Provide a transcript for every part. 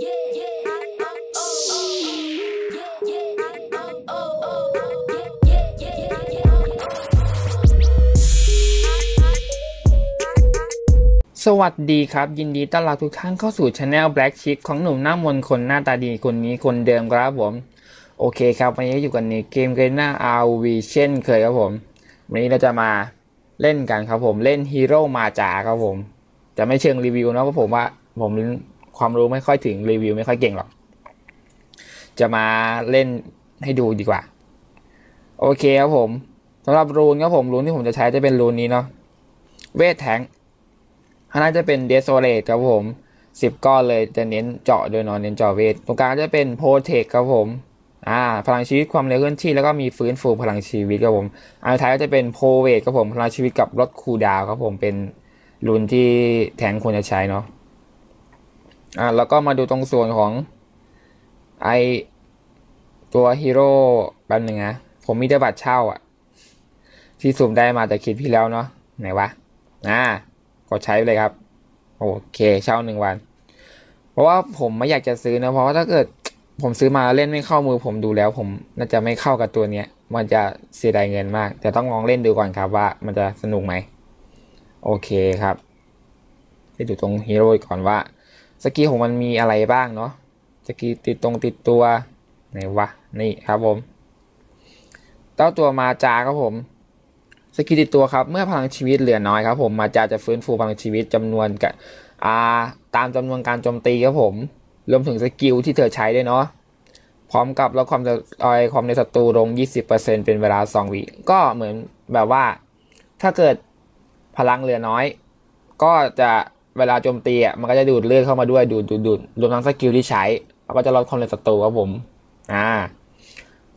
สวัสดีครับ ยินดีต้อนรับทุกท่านเข้าสู่ช anel Black Chick ของหนุ่มหน้ามนคนหน้าตาดีคนนี้คนเดิมครับผม โอเคครับ วันนี้อยู่กันในเกมเกมหน้า RV เช่นเคยครับผม วันนี้เราจะมาเล่นกันครับผมเล่นฮีโร่มาจาครับผม จะไม่เชิงรีวิวนะเพราะผมว่าผม ความรู้ไม่ค่อยถึงรีวิวไม่ค่อยเก่งหรอก จะมาเล่นให้ดูดีกว่า โอเคครับผมสำหรับ rune ครับผม rune ที่ผมจะใช้จะเป็น rune นี้เนาะเวทแทงข้างหน้าจะเป็น desolate ครับผมสิบก้อนเลยจะเน้นเจาะโดยนอนเน้นเจาะเวทตรงกลางจะเป็น protect ครับผมอ่าพลังชีวิตความเร็วเคลื่อนที่แล้วก็มีฟื้นฟูพลังชีวิตครับผมอันท้ายก็จะเป็นโพเวทครับผมพลังชีวิตกับลดคูดาวครับผมเป็นรุ่นที่แทงควรจะใช้เนาะ อ่าแล้วก็มาดูตรงส่วนของไอตัวฮีโร่แป๊บนึงนะ ผมมีแต่บัตรเช่าอะที่สุ่มได้มาแต่คลิปที่แล้วเนาะไหนวะอ่าก็ใช้เลยครับ โอเคเช่าหนึ่งวัน เพราะว่าผมไม่อยากจะซื้อนะ เพราะว่าถ้าเกิดผมซื้อมาเล่นไม่เข้ามือผมดูแล้ว ผมน่าจะไม่เข้ากับตัวเนี้ย มันจะเสียดายเงินมาก แต่ต้องลองเล่นดูก่อนครับว่ามันจะสนุกไหม โอเคครับไปดูตรงฮีโร่ก่อนว่า สกิลของมันมีอะไรบ้างเนาะสกิลติดตรงติดตัวไหนวะนี่ครับผมเต้าตัวมาจาครับผมสกิลติดตัวครับ เมื่อพลังชีวิตเหลือน้อยครับ ผมมาจาจะฟื้นฟูพลังชีวิตจำนวนกับอ่าตามจำนวนการโจมตีครับผม รวมถึงสกิลที่เธอใช้ด้วยเนาะพร้อมกับลดความเอ้ยความเร็วศัตรูลง 20%เป็นเวลา 2 วิก็เหมือนแบบว่า ถ้าเกิดพลังเหลือน้อย ก็จะ เวลาโจมตีอะมันก็จะดูดเลือดเข้ามาด้วยดูดดูดดูดรวมทั้งสกิลที่ใช้แล้วก็จะลดความเร็วศัตรูครับผม อ่า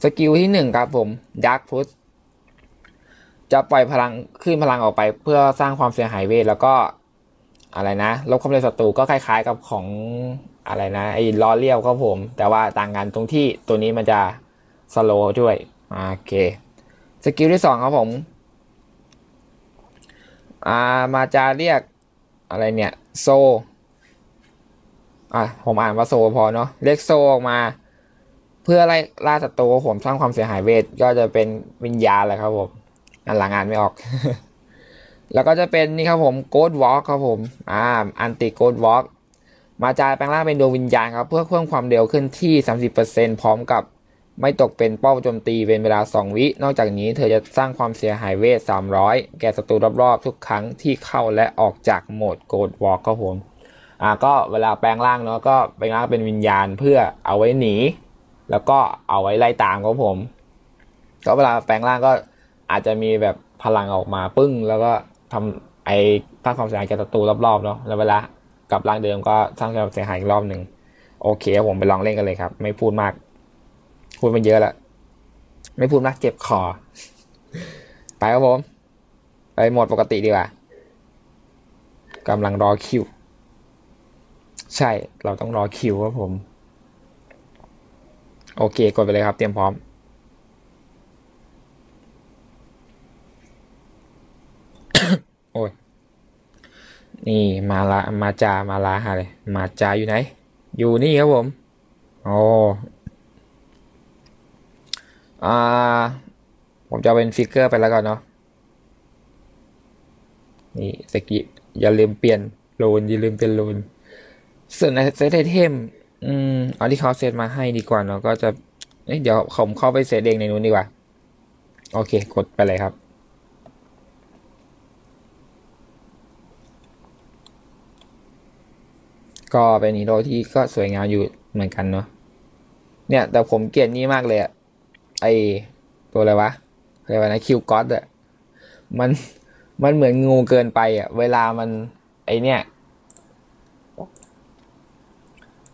สกิลที่หนึ่งครับผม dark push จะปล่อยพลังขึ้นพลังออกไปเพื่อสร้างความเสียหายเวทแล้วก็อะไรนะลดความเร็วศัตรูก็คล้าย ๆ กับของอะไรนะไอ้ล้อเลี้ยวครับผม แต่ว่าต่างกันตรงที่ตัวนี้มันจะ slow ด้วยโอเคสกิลที่สองครับผม อ่ามาจะเรียก อะไรเนี่ย soul อะผมอ่านว่าโซพอเนาะเรียก soul ออกมา เพื่อไล่ล่าศัตรูผมสร้างความเสียหายเวทก็จะเป็นวิญญาณแหละครับผมอันหลังงานไม่ออก แล้วก็จะเป็นนี่ครับผม ghost walk ครับผมอ่า ulti ghost walk มาจาแปลงร่างเป็นดวงวิญญาณครับ เพื่อเพิ่มความเร็วขึ้นที่ 30%พร้อมกับ ไม่ตกเป็นเป้าโจมตีเป็นเวลา 2 วิ นอกจากนี้เธอจะสร้างความเสียหายเวท 300 แก่ศัตรูรอบๆ ทุกครั้งที่เข้าและออกจากโหมด ghost walk ครับผมอ่าก็เวลาแปลงร่างเนาะก็แปลงร่างเป็นวิญญาณเพื่อเอาไว้หนี แล้วก็เอาไว้ไล่ตามครับผม ก็เวลาแปลงร่างก็อาจจะมีแบบพลังออกมาปึ้ง แล้วก็ทำไอ้สร้างความเสียหายแก่ศัตรูรอบๆเนาะแล้วเวลากลับร่างเดิมก็สร้างความเสียหายอีกรอบหนึ่งโอเคผมไปลองเล่นกันเลยครับ ไม่พูดมาก พูดมันเยอะละไม่พูดมากเจ็บคอ ไปครับผม ไปหมดปกติดีกว่ากำลังรอคิว ใช่เราต้องรอคิวครับผม โอเค กดไปเลยครับ เตรียมพร้อม โอ้ย นี่มาละมาจามาลาฮะเลย มาจาอยู่ไหน อยู่นี่ครับผม โอ้ อ่า ผมจะเป็นฟิกเกอร์ไปแล้วก่อนเนาะ นี่สกิอย่าลืมเปลี่ยน rune อย่าลืมเปลี่ยน rune ส่วนในเซตไอเทม อืม เอาที่เขาเซตมาให้ดีกว่าเนาะ ก็จะเดี๋ยวผมเข้าไปเซตเองในนู้นดีกว่า โอเค กดไปเลยครับก็เป็นฮีโร่ที่ก็สวยงามอยู่เหมือนกันเนาะ เนี่ย แต่ผมเกลียดนี่มากเลยอะ ไอตัวอะไรวะอะไรวะนะคิวก็อตอะมันมันเหมือนงูเกินไปอะเวลามัน ไอเนี่ย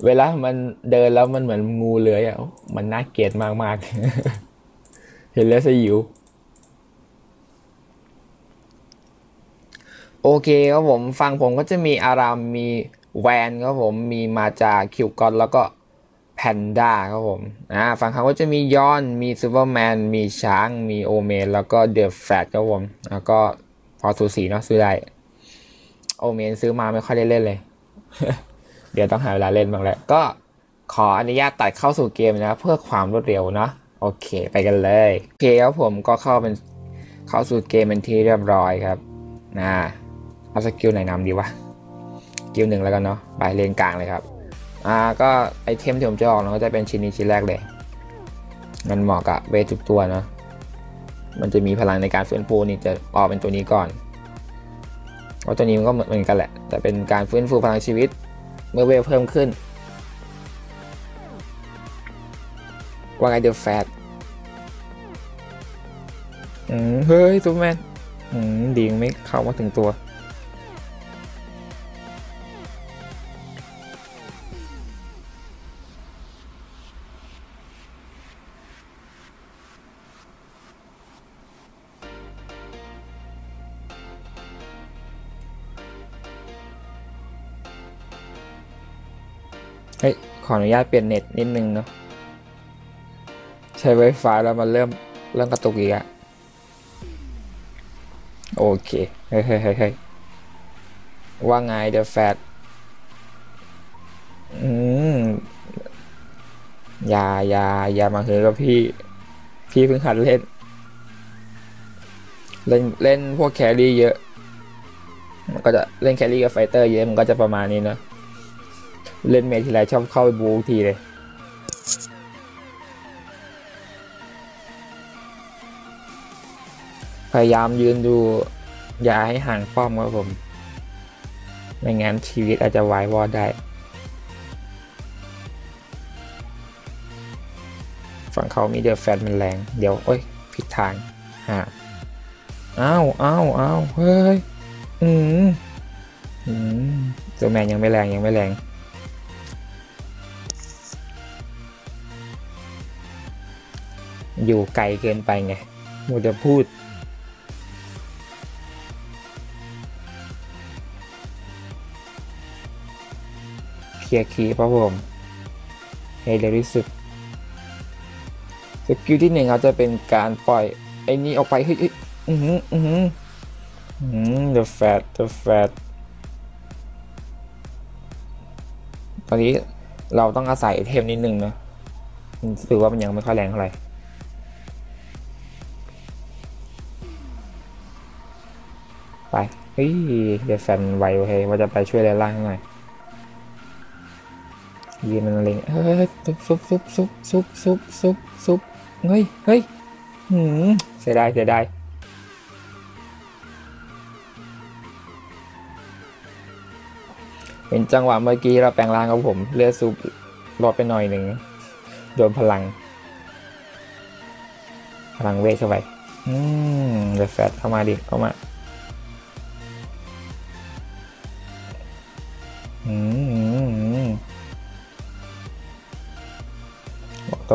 เวลามันเดินแล้วมันเหมือนงูเลื้อยอะมันน่าเกลียดมากมากเห็นแล้วสยิวโอเคครับผมฟังผมก็จะมีอารามมีแวนครับผมมีมาจากคิวกอนแล้วก็ แพนด้าครับผมอ่าฝั่งเขาก็จะมียอน มีซูเปอร์แมน มีช้าง มีโอเมน แล้วก็ The Flash ครับผม แล้วก็พอสูสีเนาะซื้อได้ โอเมนซื้อมาไม่ค่อยได้เล่นเลย เดี๋ยวต้องหาเวลาเล่นบ้างแหละก็ขออนุญาตตัดเข้าสู่เกมนะ เพื่อความรวดเร็วเนาะโอเคไปกันเลยโอเคครับผมก็เข้าเป็นเข้าสู่เกมเป็นที่เรียบร้อยครับนะเอา skill ไหนนำดีวะskill หนึ่งแล้วกันเนาะไปเลนกลางเลยครับ อ่าก็ item ที่ผมจะออกนะก็จะเป็นชิ้นนี้ชิ้นแรกเลย มันเหมาะกับเวททุกตัวเนาะมันจะมีพลังในการฟื้นฟูนี่จะออกเป็นตัวนี้ก่อนเพราะตัวนี้มันก็เหมือนกันแหละ แต่เป็นการฟื้นฟูพลังชีวิตเมื่อเวลเพิ่มขึ้นว่าไง The Flash อืมเฮ้ยซูเปอร์แมนอืมดีงไม่เข้ามาถึงตัว ออนุญาตเปลี่ยนเน็ตนิดนึงเนาะใช้ Wi-Fi แล้วมันเริ่มเริ่มกระตุกอีกอะโอเค เฮ้ยเฮ้ยเฮ้ยว่าไงเดอะแฟตอืมอย่าอย่าอย่ามาเหือกับพี่ พี่เพิ่งหัดเล่น เล่นเล่นพวกแครี่เยอะ มันก็จะเล่นแครี่กับไฟเตอร์เยอะ มันก็จะประมาณนี้เนาะ เล่นเมทีไรชอบเข้าไปบูทีเลย พยายามยืนดู อย่าให้ห่างป้อมครับผม ไม่งั้นชีวิตอาจจะวายวอดได้ ฝั่งเขามีเดอแฟนมันแรง เดี๋ยวเอ้ย ผิดทางฮะอ้าวอ้าวอ้าวเฮ้ย อืมอืมตัวแมนยังไม่แรงยังไม่แรง อยู่ไกลเกินไปไงมัวจะพูด clear creep ครับผมให้เร็วที่สุด skill ที่หนึ่งเขาจะเป็นการปล่อย ไอ้นี่ออกไปเฮ้ยเฮ้ยอือหืออือหืออืม the fat the fat ตอนนี้เราต้องอาศัยเทมนิดนึงนะถือว่ามันยังไม่ค่อยแรงเท่าไหร่ เฮ้ยเดี๋ยวแฟนไวโอเคว่าจะไปช่วยแรงล่างให้หน่อยยืนมันเล็งเฮ้ยซุบซุบซุบซุบซุบซุบซุบซุบเฮ้ยเฮ้ยหืมเสียดายเสียดายเป็นจังหวะเมื่อกี้เราแปลงร่างครับผม เลือดซุบลดไปหน่อยหนึ่งโดนพลัง พลังเวทเข้าไป อืมเดอะแฟตเข้ามาดิเข้ามา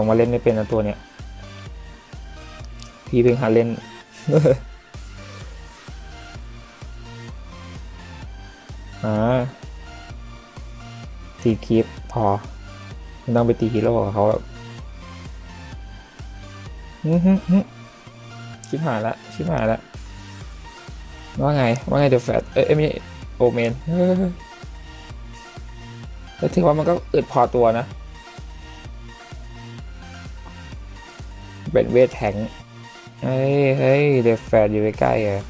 รงมาเล่นไม่เป็นนะตัวเนี้ยพี่เพิ่งหาเล่น อ่าตีคลิปพอไม่ต้องไปตีฮีโร่กับเขาแบบอื้อหือหือชิบหายละ ชิบหายละ ว่าไง ว่าไงเดอะแฟตเอ้ยไม่โอเมนเฮ้ยแต่ถือว่ามันก็อึดพอตัวนะ เป็นเวทแทงเฮ้ยเฮ้ยเดอะแฟตอยู่ใกล้ๆอะ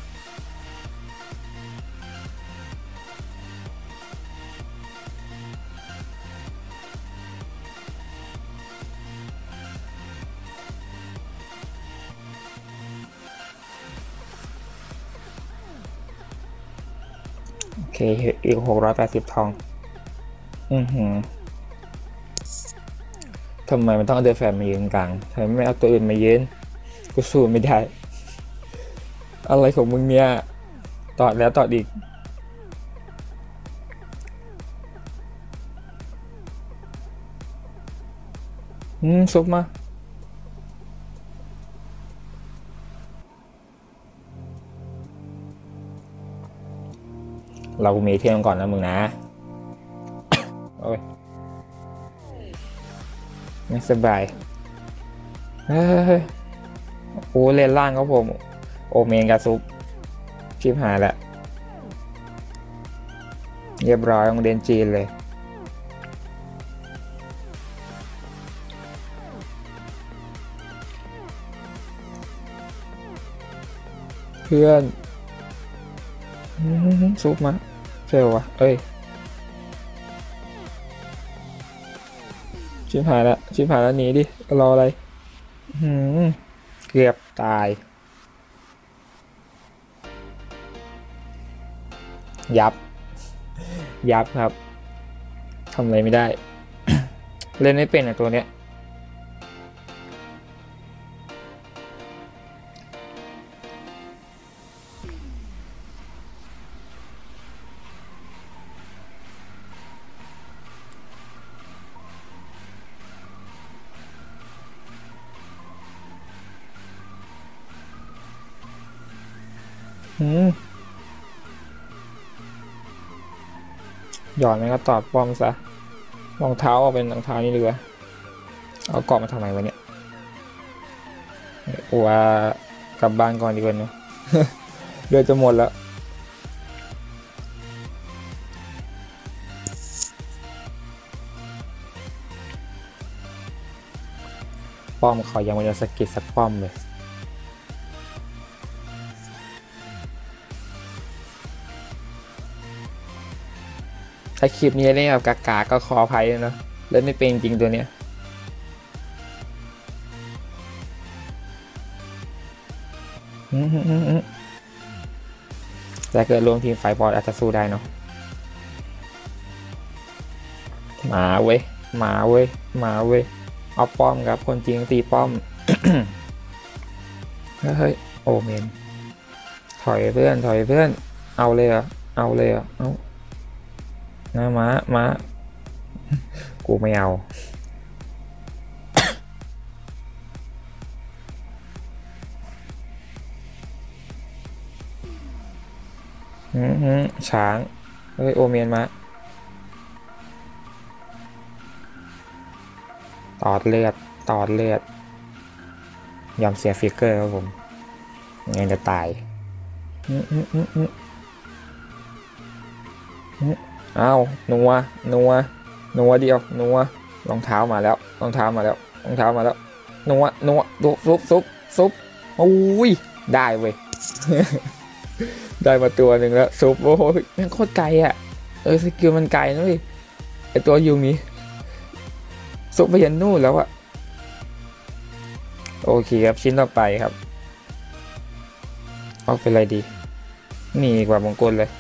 โอเค อีกหกร้อยแปดสิบทอง อือหือ ทำไมมันต้องเอาเดอแฟนมายืนกลางทำไมไม่เอาตัวอื่นมายืนกูสู้ไม่ได้ อะไรของมึงเนี่ยตอดแล้วตอดอีกอืมซุปมาเรามีเที่ยงก่อนนะมึงนะ โอ้ย ไม่สบายเฮ้ยโอ้เลนล่างเขาผม โอเมนกับซุปชิบหายละเรียบร้อยของเดนจีนเลย เพื่อนซุปมาเซลวะเอ้ย ชิบหายละชิบหายแล้วหนีดิ รออะไรหืมเกือบตาย ยับ ยับครับทำอะไรไม่ได้ เล่นไม่เป็นอะตัวเนี้ย หย่อนมันก็ตอดป้อมซะรองเท้าเอาเป็นรองเท้านี่ดีกว่าเอาเกาะมาทำไมวะเนี่ยว่ากลับบ้านก่อนดีกว่านะเดือจะหมดแล้วป้อมเขายังไม่ได้สกิดสักป้อมเลย ถ้าคลิปนี้เล่นแบบกากาก็ขออภัยนะเนอะเล่นไม่เป็นจริงตัวเนี้ยแต่เกิดรวมทีมไฟบอลอาจจะสู้ได้เนาะหมาเว้ยหมาเว้ยหมาเว้ยเอาป้อมครับ คนจริงตีป้อม เฮ้ย โอเมน ถอยเพื่อน ถอยเพื่อน เอาเลยอะเอาเลยอะเอา นะม้าม้ากูไม่เอาอือหือช้างเฮ้ยโอเมียนมาตอดเลือดตอดเลือด ยอมเสีย Flicker ครับผมยังจะตายอืออืออืออือ อ้าวนัวนัวนัวเดียวนัวรองเท้ามาแล้วรองเท้ามาแล้วรองเท้ามาแล้วนัวนัวซุปซุปซุปซุปโอ้ยได้เว้ยได้มาตัวหนึ่งแล้วซุปโอ้ยแม่งโคตรไกลอะเออ skill มันไกลนะเว้ยไอตัวยุงนี้ซุปไปยันนู่นแล้วอะโอเคครับชิ้นต่อไปครับเอาเป็นอะไรดี นี่กว่ามงกุฎเลย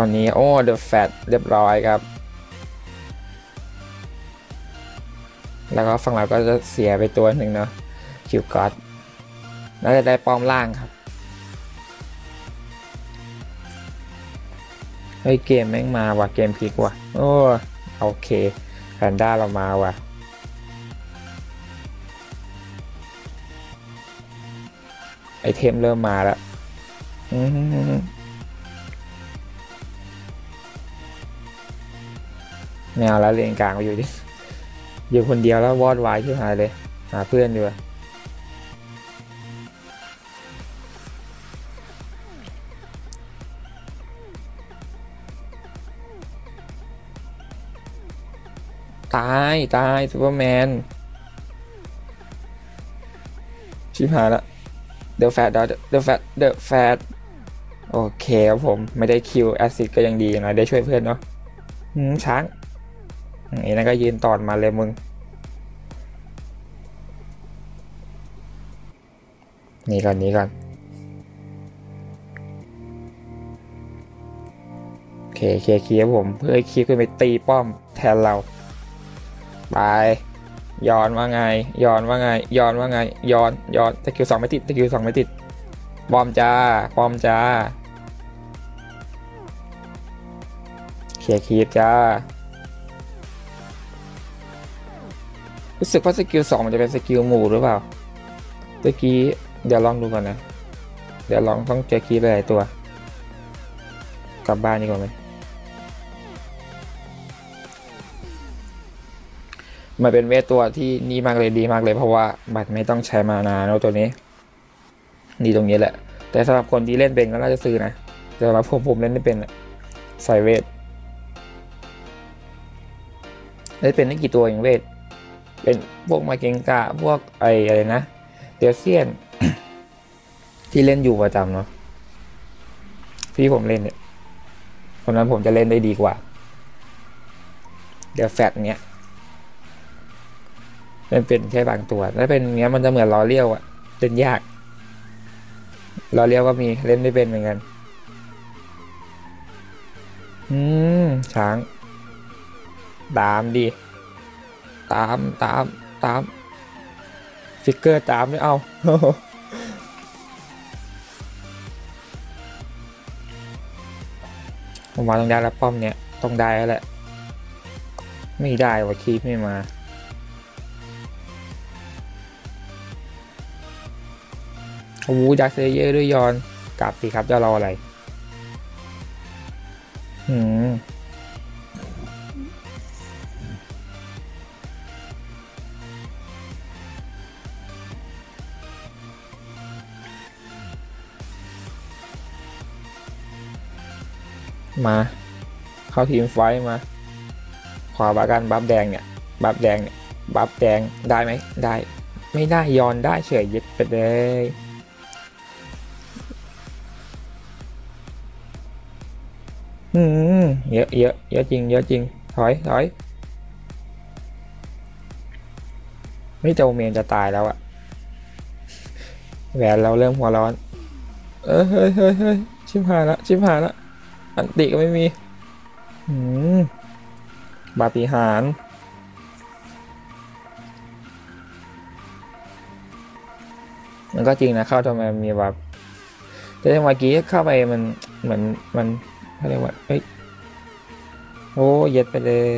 ตอนนี้โอ้ The Fat เรียบร้อยครับ แล้วก็ฝั่งเราก็จะเสียไปตัวหนึ่งเนาะคิวกอดแล้วจะได้ป้อมล่างครับเฮ้ยเกมแม่งมาว่ะเกมพลิกว่ะโอ้โอเคแพนด้าเรามาว่ะไอเทมเริ่มมาแล้ว แนวแล้วเลนกลางไปอยู่ดิอยู่คนเดียวแล้ววอดวายที่หายเลย หาเพื่อนดีกว่าตาย ตายซูเปอร์แมน ชิบหายละ The Flash The Flash The Flash โอเคครับผม ไม่ได้คิว assist ก็ยังดีอย่างน้อยได้ช่วยเพื่อนเนาะหืมช้าง ไอ้นั่นก็ยืนตอดมาเลยมึง นี่ก่อนนี่ก่อน โอเค clear clear ผม เพื่อให้ creep ขึ้นไปตีป้อมแทนเรา ไปย้อนว่าไงย้อนว่าไงย้อนว่าไงย้อนย้อนตะคิวสองไม่ติดตะคิวสองไม่ติดป้อมจ้าป้อมจ้า clear creep จ้า รู้สึกว่า skill สองมันจะเป็น skill หมู่หรือเปล่าเมื่อกี้เดี๋ยวลองดูก่อนนะ เดี๋ยวลองต้องเจอคีย์ไปหลายตัว กลับบ้านดีกว่าไหมมันเป็นเวทตัวที่นี่มากเลยดีมากเลยเพราะว่าบัตรไม่ต้องใช้มานาเนอะตัวนี้ดีตรงนี้แหละ แต่สำหรับคนที่เล่นเป็นก็น่าจะซื้อนะแต่สำหรับผมผมเล่นไม่เป็นใส่เวทเล่นเป็นได้กี่ตัวอย่างเวท เป็นพวกมาเกงกะพวกไออะไรนะเดียวเซียน ที่เล่นอยู่ประจำเนาะที่ผมเล่นเนี่ยคนนั้นผมจะเล่นได้ดีกว่า เดี๋ยวแฟตเนี้ยมันเป็นแค่บางตัวถ้าเป็นเนี้ยมันจะเหมือนล้อเลี้ยวอะเล่นยากล้อเลี้ยวก็มีเล่นไม่เป็นเหมือนกัน อืมช้างตามดี ตามตามตาม Flicker ตามไม่เอาผมว่าต้องได้แล้วป้อมเนี้ยต้องได้แล้วแหละ ไม่ได้ว่ะ creep ไม่มาโอ้โห Dark Slayer ด้วยยอน กลับสิครับจะรออะไร อืม มา เข้าทีมไฟมา ขวาบากันบัฟแดงเนี่ยบัฟแดงเนี่ยบัฟแดงได้ไหมได้ ไม่ได้ยอนได้เฉยยึดไปเลยอืมเยอะเยอะเยอะจริงเยอะจริงถอยถอยไม่เจ้าเมนจะตายแล้วอะแหวนเราเริ่มหัวร้อน เออเฮ้ยเฮ้ยเฮ้ยชิบหายละชิบหายละ อันติก็ไม่มีอืมบาปิหาร มันก็จริงนะเข้าทำไมมีแบบแต่เมื่อกี้เข้าไปมันเหมือนมันเขาเรียกว่าเฮ้ยโอ้เย็ดไปเลย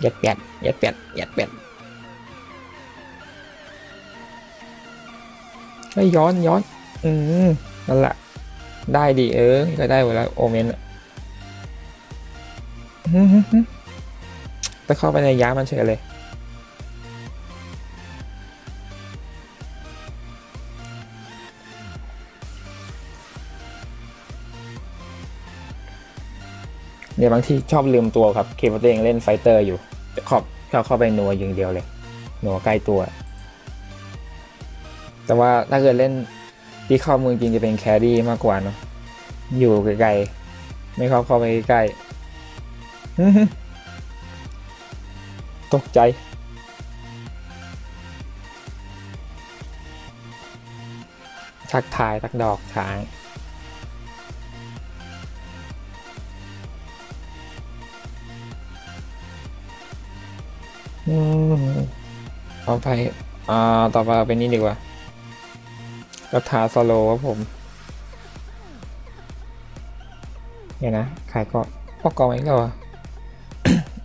เย็ดแปดเย็ดแปดเย็ดแปดเฮ้ยย้อนย้อน อืมนั่นแหละ ได้ดีเออก็ได้เวลาโอเมนอะอื้อหือหือไปเข้าไปในย้ามันเฉยเลยเดี๋ยวบางทีชอบลืมตัวครับคิดว่าตัวเองเล่น fighter อยู่ขอบชอบเข้าไปนัวยิงเดียวเลยนัวใกล้ตัว แต่ว่าถ้าเกิดเล่น ที่เข้ามือจริงจะเป็น carry มากกว่าเนาะอยู่ไกลๆไม่เข้าเข้าไปใกล้อื้อหือตกใจ ทักทายทักดอกทางอืมเอาไปอ่าต่อไปเป็นนี่ดีกว่า รัฐาสโลครับผมเนี่ยนะ ขายก็พอกองเองก็วะ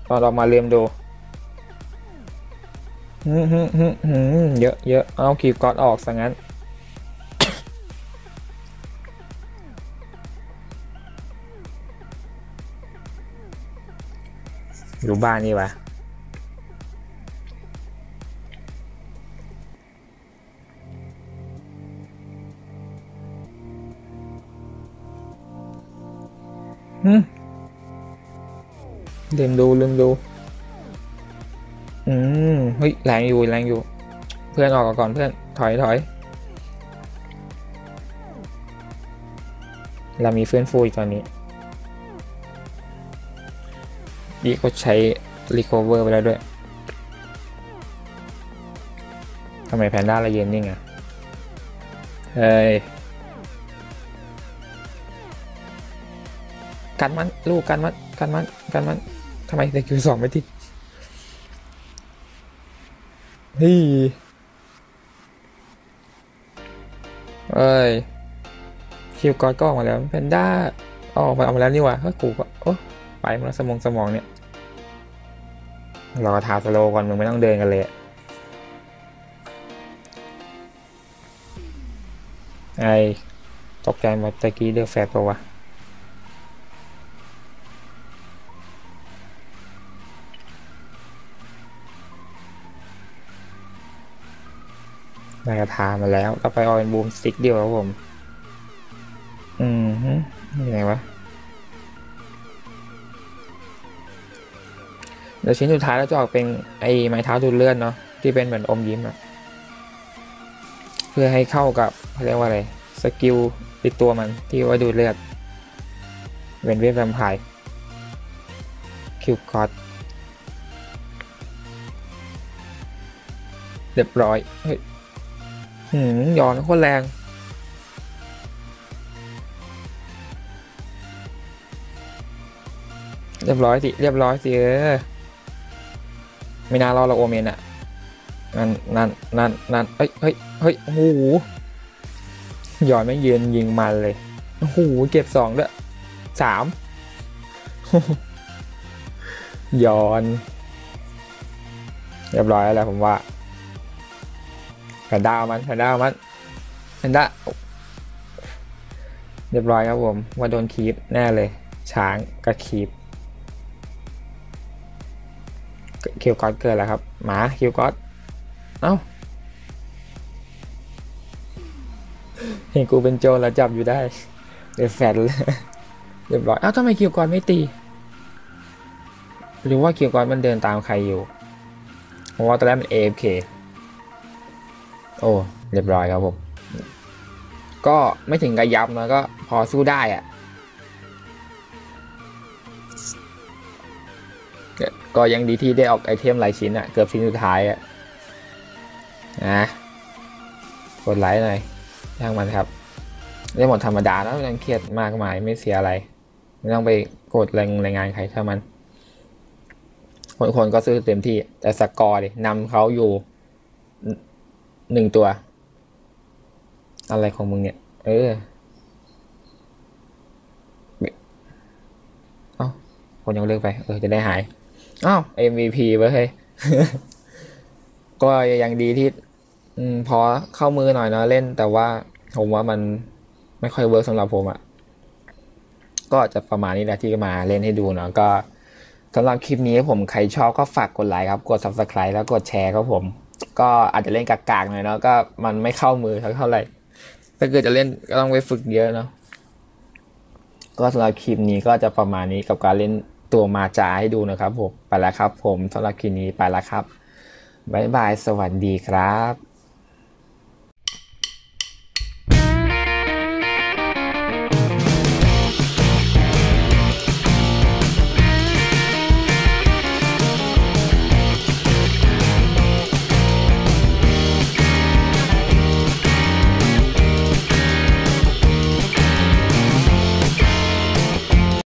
ตอนเรามาเรียมดูฮึฮึฮึฮึเยอะเยอะเอาคีบก๊อตออกซะงั้น อยู่บ้านนี่วะ ลืมดูลืมดู อืม เฮ้ย แรงอยู่แรงอยู่ เพื่อนออกก่อนเพื่อน ถอยถอย เรามีเฟื่อนฟูอีกตอนนี้ดีก็ใช้ recover ไปแล้วด้วย ทำไมแพนด้าเราเย็นนิ่ไง เฮ้ย กันมันลูกกันมันกันมันกันมันทำไมแต่คิวสองไม่ติดเฮ้ยเอ้ยคิวกอดก็ออกมาแล้วแพนด้าออกมาออกมาแล้วนี่หว่าก็กูก็โอ้ไปมดแล้วสมองสมองเนี่ยรอทาสโลก่อนมึงไม่ต้องเดินกันเลยไอตกใจมดตะกี้เดือดแฟดปะวะ ได้กระทามาแล้วต่อไปเอาเป็นบูมสติ๊กเดียวครับผม อืมฮึยังไงวะเดี๋ยวชิ้นสุดท้ายเราจะออกเป็นไอ้ไม้เท้าดูดเลื่อนเนาะที่เป็นเหมือนอมยิ้มอะเพื่อให้เข้ากับเขาเรียกว่าอะไรสกิลติดตัวมันที่ไว่าดูดเลือดเวนเวฟแวมไพร์คิวคอร์ดเรียบร้อยเฮ้ย หืมย้อนโคตรแรง เรียบร้อยสิ เรียบร้อยสิเออไม่น่ารอดเราโอเมนอะนั่นนั่นนั่นนั่นเฮ้ยเฮ้ยเฮ้ยโอ้โหย้อนไม่ยืนยิงมันเลยโอ้โหเก็บสองด้วยสามย้อน เรียบร้อยแล้วผมว่า แพนดาเอามันแพนดาเอามันแพนดาเรียบร้อยครับผมว่าโดนคีบแน่เลย ช้างกับคีบคิวกอดเกิดแล้วครับ หมาคิวกอดเอ้าเห็นกูเป็นโจรแล้วจับอยู่ได้เดือดแฟดเลยเรียบร้อยเอ้าทำไมคิวกอดไม่ตี หรือว่าคิวกอดมันเดินตามใครอยู่เพราะว่าตอนแรกมัน AFK โอ้ เรียบร้อยครับผม ก็ไม่ถึงกับยับนะก็พอสู้ได้อะก็ยังดีที่ได้ออกไอเทมหลายชิ้นอะเกือบชิ้นสุดท้ายอะนะกดไลค์หน่อยช่างมันครับเล่นหมดธรรมดาแล้วไม่ต้องเครียดมากมายไม่เสียอะไร ไม่ต้องไปกดแรงรายงานใครถ้ามัน คนคนก็ซื้อเต็มที่แต่สกอร์ดินำเขาอยู่ หนึ่งตัว อะไรของมึงเนี่ย เออเอ้าคนยังเลิกไป เออ จะได้หายอ้าว MVP เว้ยเฮ้ยก็ยังดีที่อพอเข้ามือหน่อยเนาะเล่น แต่ว่าผมว่ามันไม่ค่อยเวิร์กสำหรับผมอะ่ะ ก็จะประมาณนี้แหละที่มาเล่นให้ดูเนาะก็สำหรับคลิปนี้ผมใครชอบก็ฝากกดไลค์ครับ กด subscribe แล้วกดแชร์ครับผม ก็อาจจะเล่นกากๆหน่อยเนาะก็มันไม่เข้ามือเท่าไหร่ ถ้าเกิดจะเล่นก็ต้องไปฝึกเยอะเนาะก็สำหรับคลิปนี้ก็จะประมาณนี้กับการเล่นตัวมาจาให้ดูนะครับผมไปแล้วครับ ผมสำหรับคลิปนี้ไปแล้วครับบ๊ายบายสวัสดีครับ